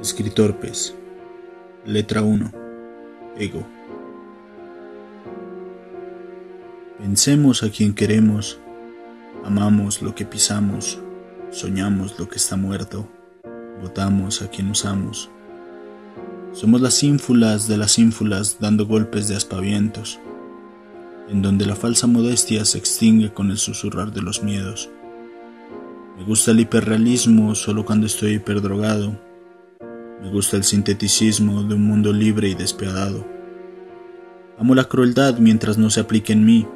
Escritor Pez. Letra 1. Ego. Pensemos a quien queremos, amamos lo que pisamos, soñamos lo que está muerto, votamos a quien usamos. Somos las ínfulas de las ínfulas dando golpes de aspavientos, en donde la falsa modestia se extingue con el susurrar de los miedos. Me gusta el hiperrealismo solo cuando estoy hiperdrogado me gusta el sinteticismo de un mundo libre y despiadado. Amo la crueldad mientras no se aplique en mí.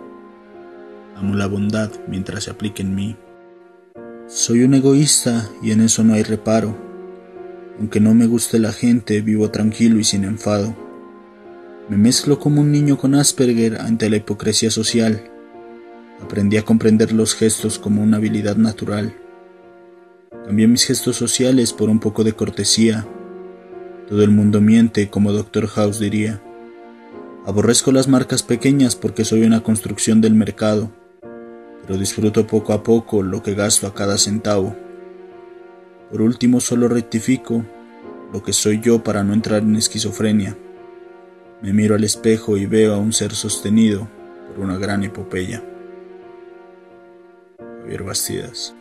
Amo la bondad mientras se aplique en mí. Soy un egoísta y en eso no hay reparo. Aunque no me guste la gente, vivo tranquilo y sin enfado. Me mezclo como un niño con Asperger ante la hipocresía social. Aprendí a comprender los gestos como una habilidad natural. Cambié mis gestos sociales por un poco de cortesía, todo el mundo miente, como Dr. House diría. Aborrezco las marcas pequeñas porque soy una construcción del mercado, pero disfruto poco a poco lo que gasto a cada centavo. Por último, solo rectifico lo que soy yo para no entrar en esquizofrenia. Me miro al espejo y veo a un ser sostenido por una gran epopeya. Javier Bastidas,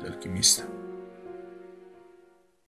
el alquimista.